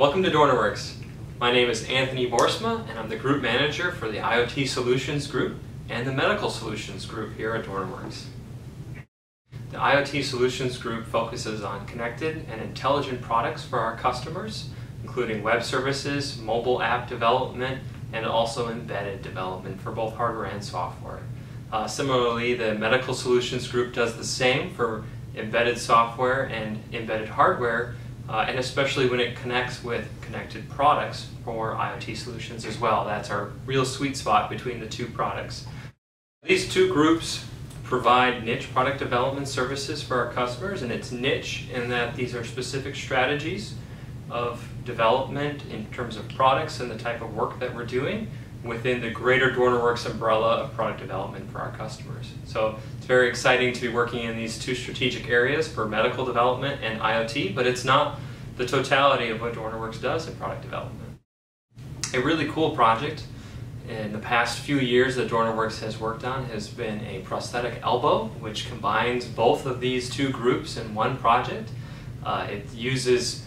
Welcome to DornerWorks. My name is Anthony Boorsma and I'm the Group Manager for the IoT Solutions Group and the Medical Solutions Group here at DornerWorks. The IoT Solutions Group focuses on connected and intelligent products for our customers, including web services, mobile app development, and also embedded development for both hardware and software. Uh, similarly, the Medical Solutions Group does the same for embedded software and embedded hardware, uh, and especially when it connects with connected products for IoT solutions as well. That's our real sweet spot between the two products. These two groups provide niche product development services for our customers, and it's niche in that these are specific strategies of development in terms of products and the type of work that we're doing within the greater DornerWorks umbrella of product development for our customers. So it's very exciting to be working in these two strategic areas for medical development and IoT, but it's not the totality of what DornerWorks does in product development. A really cool project in the past few years that DornerWorks has worked on has been a prosthetic elbow, which combines both of these two groups in one project. Uh, it uses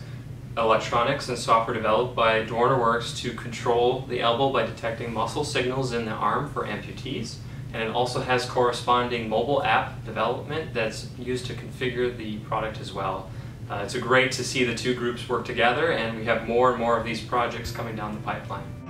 electronics and software developed by DornerWorks to control the elbow by detecting muscle signals in the arm for amputees. And it also has corresponding mobile app development that's used to configure the product as well. Uh, it's great to see the two groups work together and we have more and more of these projects coming down the pipeline.